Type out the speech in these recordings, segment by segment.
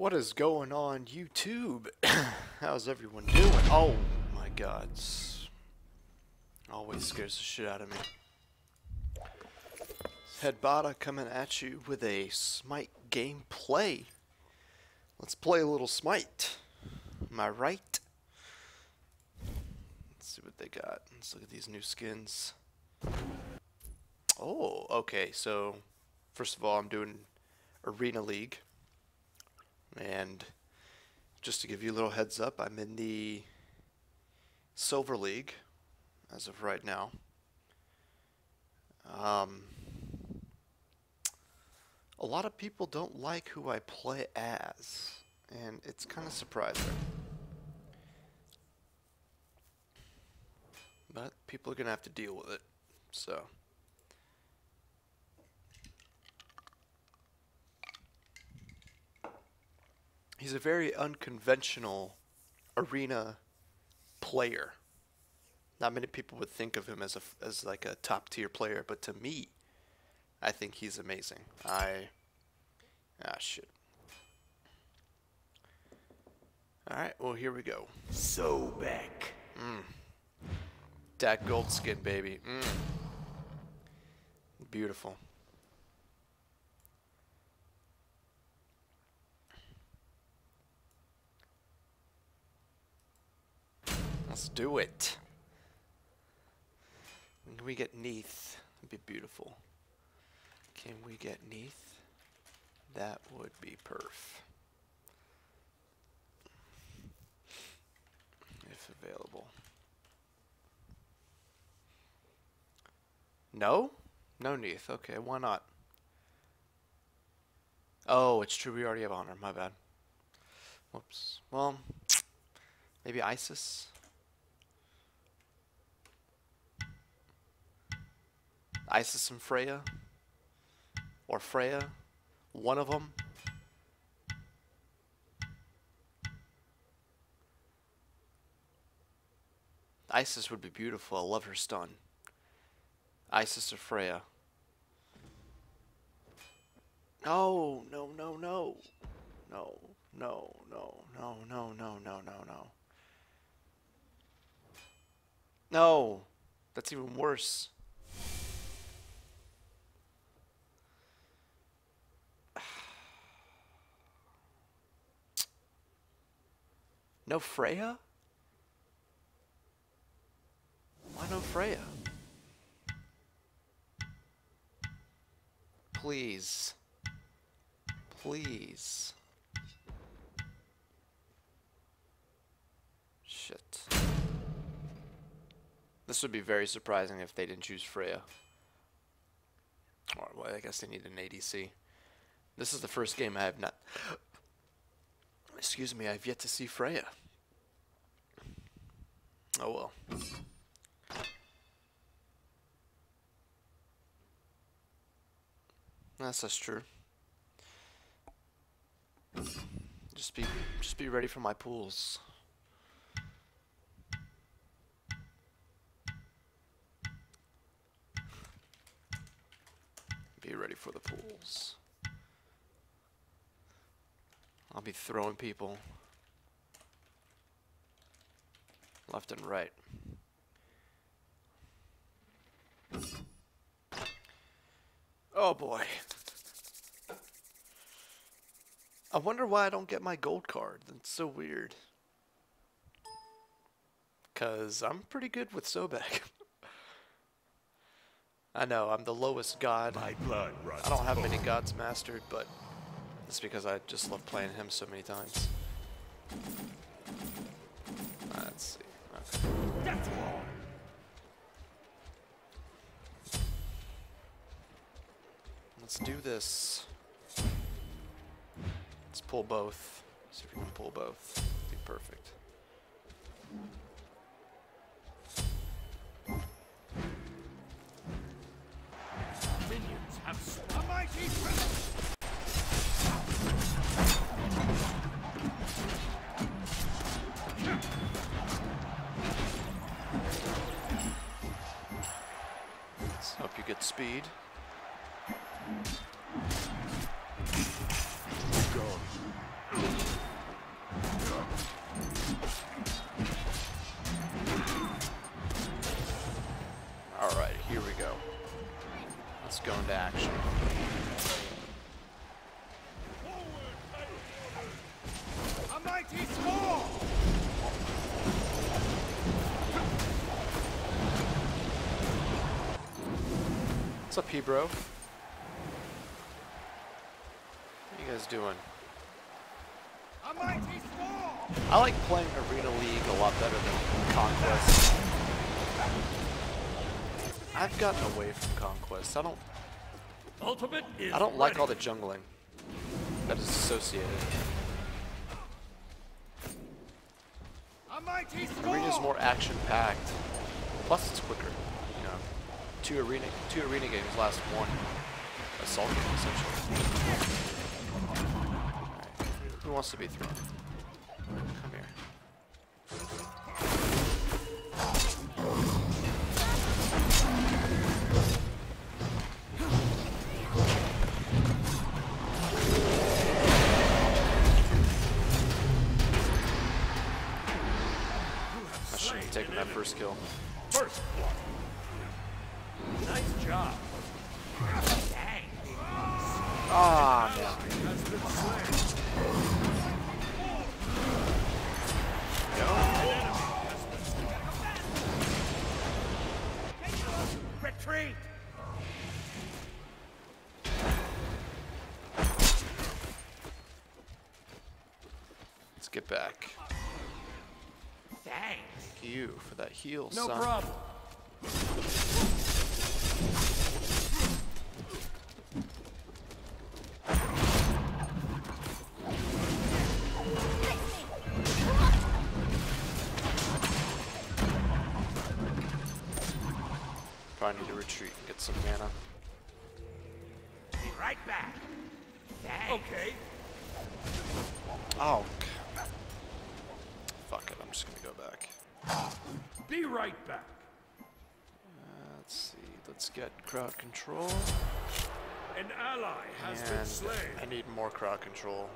What is going on YouTube? How's everyone doing? Oh my god. Always scares the shit out of me. Headbata coming at you with a Smite gameplay. Let's play a little Smite. Am I right? Let's see what they got. Let's look at these new skins. Oh, okay. So, first of all, I'm doing Arena League. And just to give you a little heads up, I'm in the Silver League as of right now. Um, a lot of people don't like who I play as, and it's kind of surprising. But people are going to have to deal with it, so... he's a very unconventional arena player. Not many people would think of him as a as like a top tier player, but to me, I think he's amazing. I ah shit. All right, well here we go. Sobek. Mm. Dat gold skin, baby. Mm. Beautiful. Let's do it. Can we get Neith? That'd be beautiful. Can we get Neith? That would be perf. If available. No? No Neith. Okay, why not? Oh, it's true. We already have Anhur. My bad. Whoops. Well, maybe Isis? Isis and Freya, or Freya, one of them. Isis would be beautiful. I love her stun. Isis or Freya. No, no, no, no. No, no, no, no, no, no, no, no, no. No, that's even worse. No Freya? Why no Freya? Please. Please. Shit. This would be very surprising if they didn't choose Freya. Or, well, I guess they need an ADC. This is the first game I have not... Excuse me, I've yet to see Freya. Oh well. That's that's true. Just be just be ready for my pools. Be ready for the pools. I'll be throwing people left and right. Oh boy. I wonder why I don't get my gold card. That's so weird. Because I'm pretty good with Sobek. I know, I'm the lowest god. My blood runs I don't have many gods mastered, but it's because I just love playing him so many times. Let's see. Okay. Let's do this. Let's pull both. See if we can pull both. Be perfect. Minions have a mighty presence. good speed. Up, P bro? What you guys doing? A mighty storm! I like playing Arena League a lot better than Conquest. I've gotten away from Conquest. I don't Ultimate is I don't like ready. all the jungling that is associated. A mighty storm! Arena's more action packed. Plus it's quicker. Two arena two arena games last one assault game essentially. Alright. Who wants to be thrown? Back. Thanks. Thank you for that heal, No son. problem. Be right back. Uh, let's see, let's get crowd control. An ally has been slain. I need more crowd control.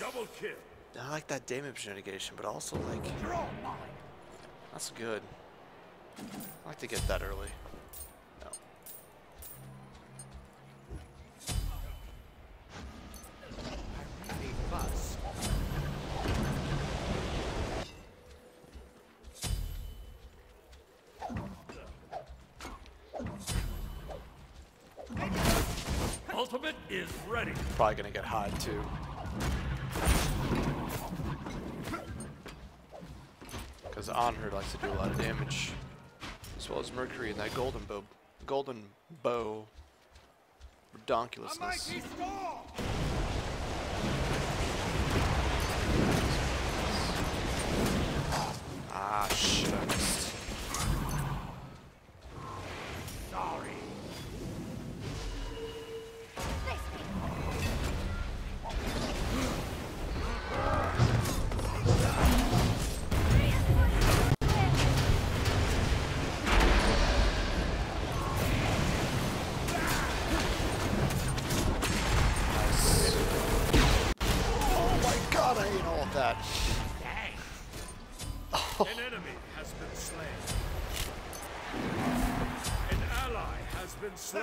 Double kill. I like that damage mitigation, but also like, that's good. I like to get that early. Probably gonna get high too. Because Anhur likes to do a lot of damage. As well as Mercury and that golden bow. Golden bow. Redonkulousness. Ah, shit, has been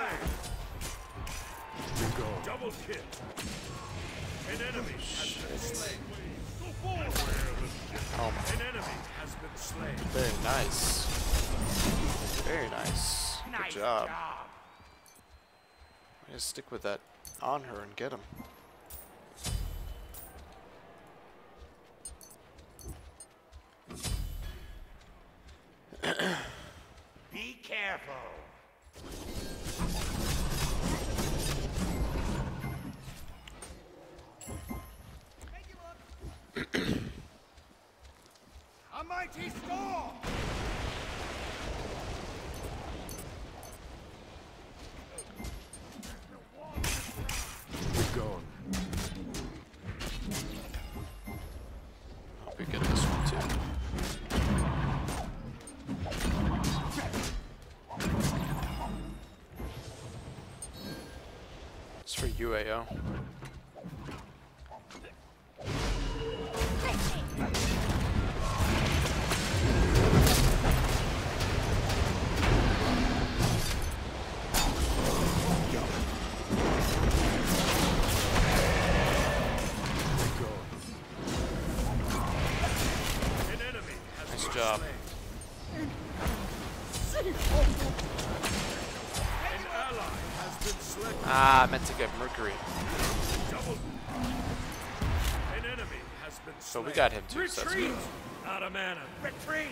slain. Double kill. An enemy has been slain. Oh my. An enemy has been slain. Very nice. Very nice. Good job. I just stick with that Anhur and get him. Be careful. UAO. I meant to get Mercury. Double. An enemy has been So we got him too, so that's Retreat! good. Out of mana. Retreat!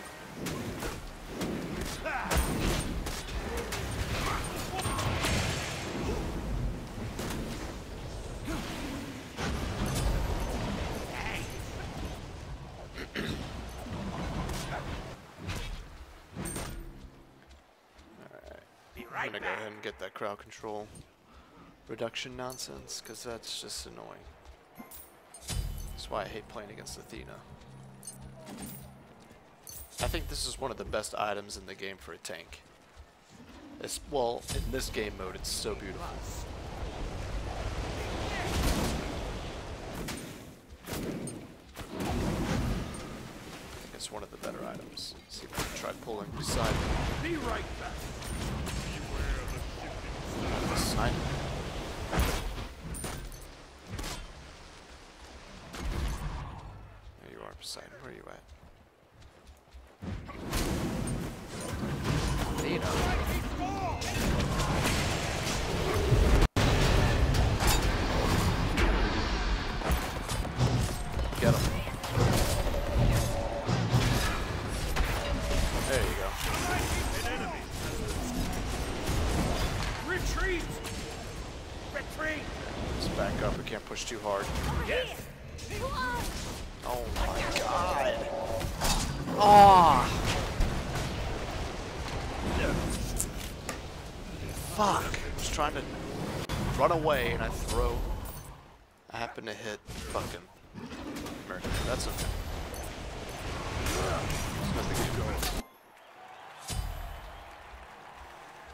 I'm gonna go ahead and get that crowd control reduction nonsense, because that's just annoying. That's why I hate playing against Athena. I think this is one of the best items in the game for a tank. It's, well, in this game mode, it's so beautiful. It's one of the better items. See if I can try pulling beside me. Be right back. Beware of the shifting There Poseidon. Where are you at? Athena. Get him. There you go. An enemy has been slain. Retreat! Retreat! Let's back up. We can't push too hard. Fuck. I was trying to run away and I throw. I happen to hit fucking Mercury. That's okay. It's no big deal.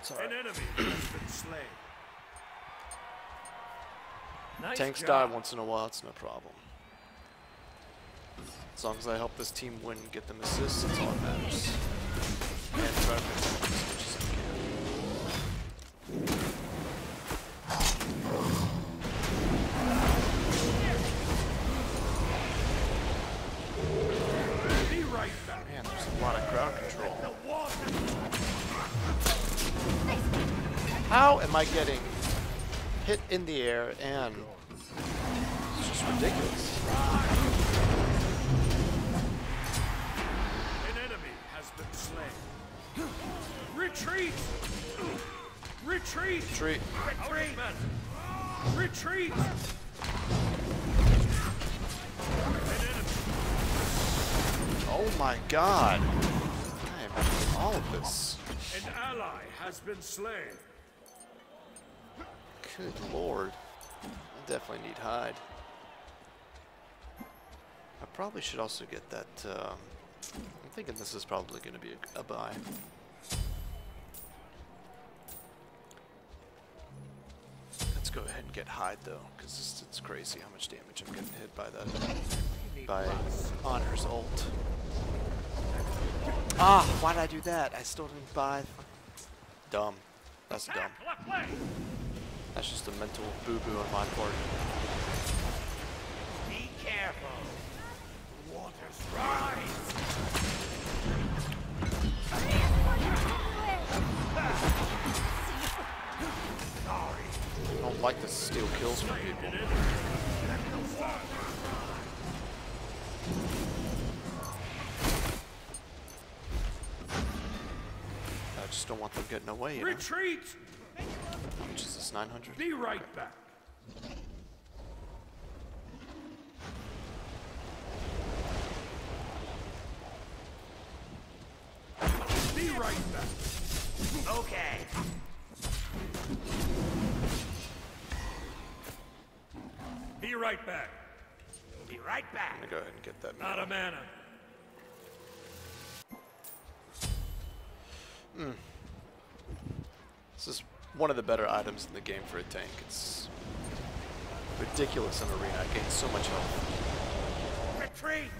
It's An enemy has been slain. Nice Tanks die once in a while, it's no problem. As long as I help this team win and get them assists, that's all that matters. How am I getting hit in the air and it's just ridiculous. An enemy has been slain. Retreat! Retreat! Retreat. Retreat! Retreat! Oh my god. I am all of this. An ally has been slain. Good lord. I definitely need hide. I probably should also get that, um, I'm thinking this is probably going to be a, a buy. Go ahead and get hide though, because it's, it's crazy how much damage I'm getting hit by that, by Anhur's ult. Ah, why did I do that? I still didn't buy. Dumb. That's dumb. That's just a mental boo-boo on my part. Be careful. Waters rise. Like to steal kills from people. I just don't want them getting away, you know? Retreat! How much is this, 900? Be right back. Be right back. Okay. Be right back. Be right back. I'm gonna go ahead and get that. Out a mana. Hmm. This is one of the better items in the game for a tank. It's ridiculous in arena. I gain so much health. Retreat!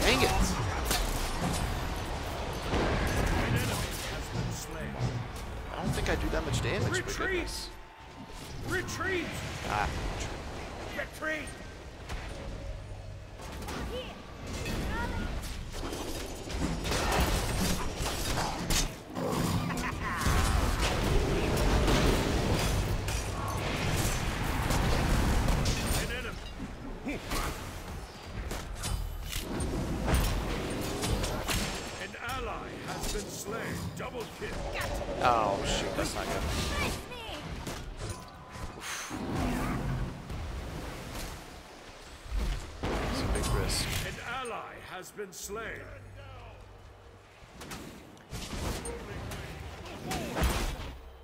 Dang it! That much damage. Retreat! Retreat! Ah, Retreat! Been slain.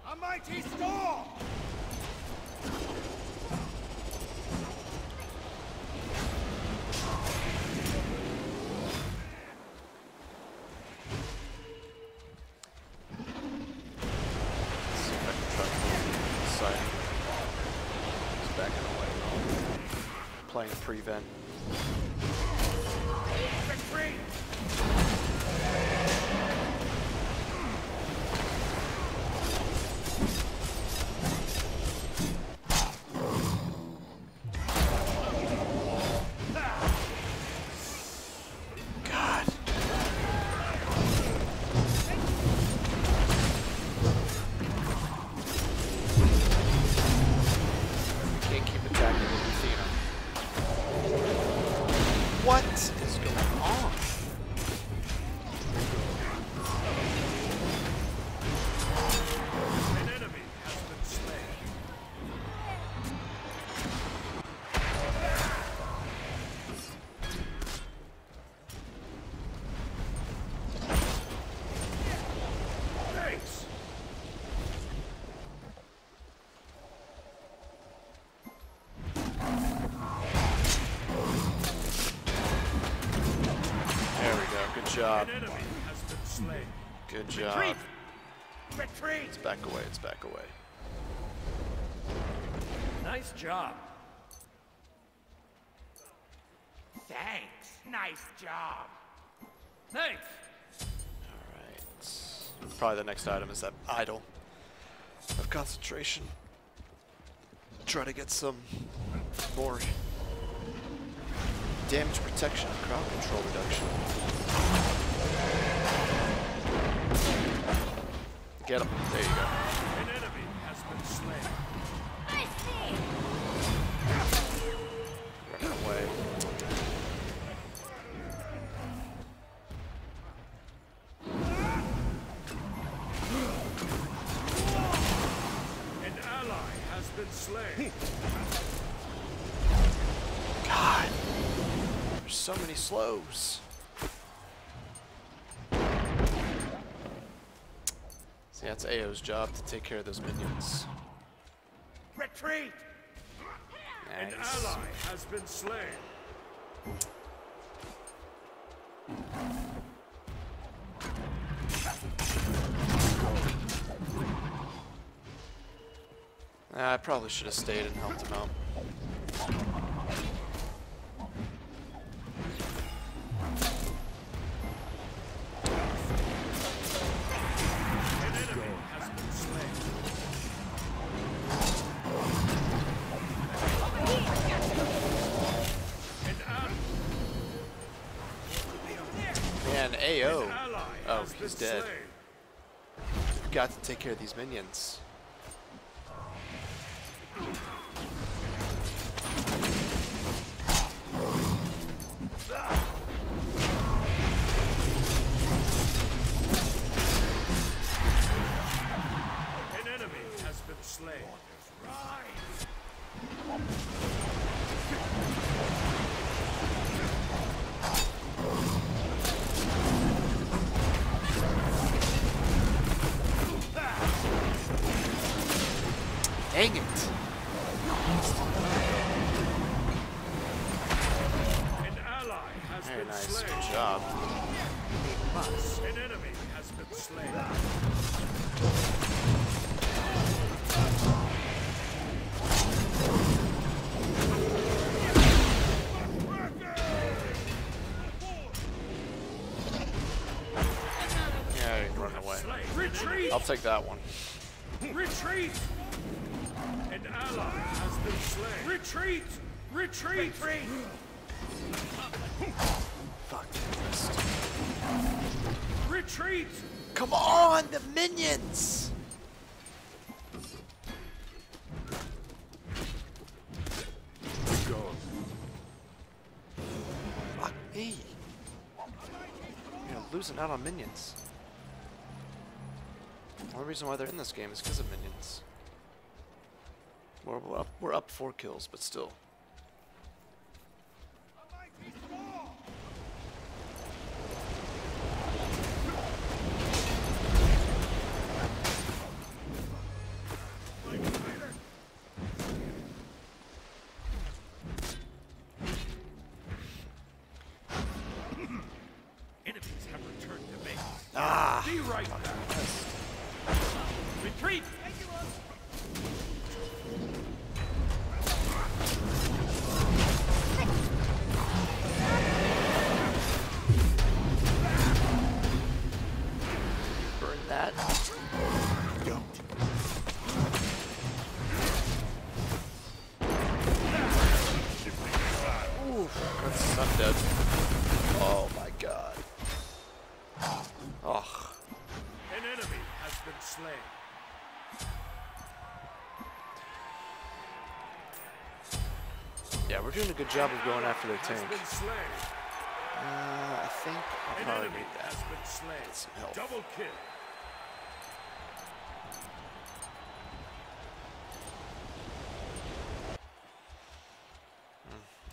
A mighty storm! Let's see Retreat! Job. An enemy has been slain. Good job. Retreat! Retreat! It's back away. It's back away. Nice job. Thanks. Nice job. Thanks. Alright. Probably the next item is that idol of concentration. Try to get some more damage protection, and crowd control reduction. Get him. There you go. See, that's Ao's job to take care of those minions. Retreat! An ally has been slain. I probably should have stayed and helped him out. Take care of these minions. Take that one. Retreat! An ally has been slain. Retreat! Retreat! Retreat! Fuck. Retreat! Come on, the minions! Go. Fuck me. You're losing out on minions. The only reason why they're in this game is because of minions. We're, we're, up, we're up four kills, but still. Enemies have returned to base. Ah! Be right we're doing a good job of going after their tank. Uh, I think I'll probably need that. has been slain. some help. Double kill.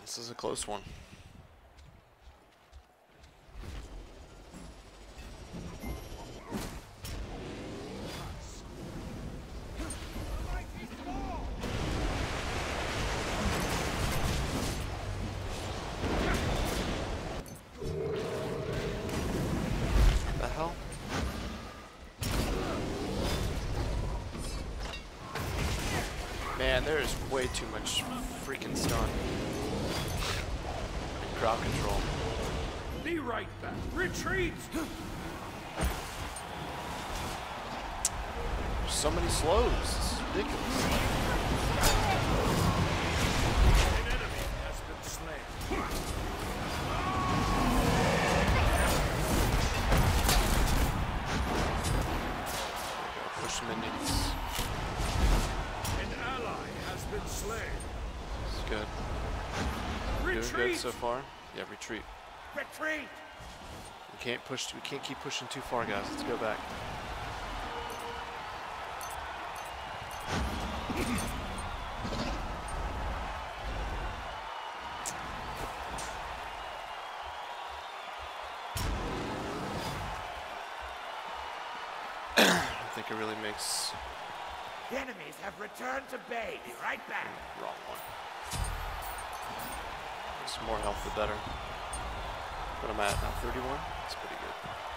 This is a close one. So many slows. It's ridiculous. An enemy has been slain. Gotta push minions. An ally has been slain. It's good. Doing good so far. Yeah, retreat. Retreat! We can't push. We can't keep pushing too far, guys. Let's go back. I think it really makes The enemies have returned to bay. Be right back. wrong one. Some more health, the better. What am I at uh, now? 31? That's pretty good.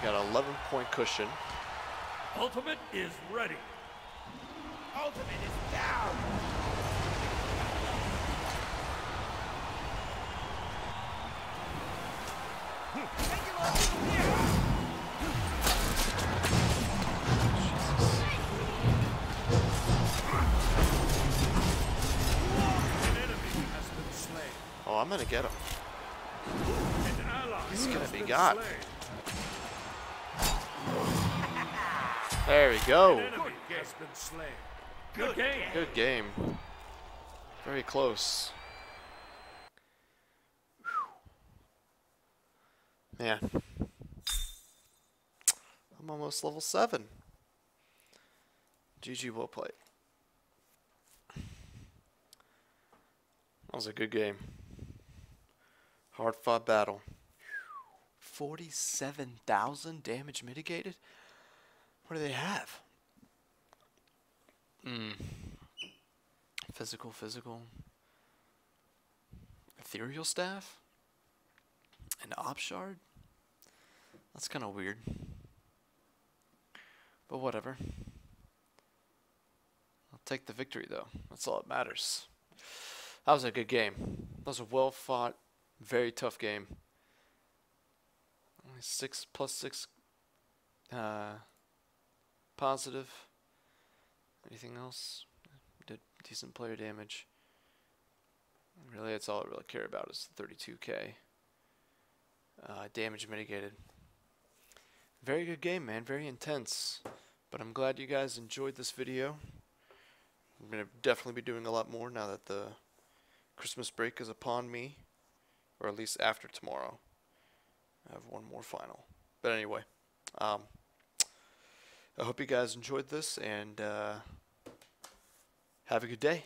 We got an 11 point cushion. Ultimate is ready. Ultimate is down. An enemy has been slain. Oh, I'm gonna get him. He's gonna be got. slain. There we go. An enemy has been slain. Good game. Good game. Very close. Yeah. I'm almost level 7. GG will play. That was a good game. Hard fought battle. 47,000 damage mitigated? What do they have? Hmm. Physical, physical. Ethereal staff? An op shard? That's kind of weird. But whatever. I'll take the victory though. That's all that matters. That was a good game. That was a well fought, very tough game. Only six plus six Uh, positive. Anything else? Did decent player damage. Really, that's all I really care about is the 32k. Uh, damage mitigated. Very good game, man. Very intense. But I'm glad you guys enjoyed this video. I'm going to definitely be doing a lot more now that the Christmas break is upon me. Or at least after tomorrow. I have one more final. But anyway, um, I hope you guys enjoyed this and uh, have a good day.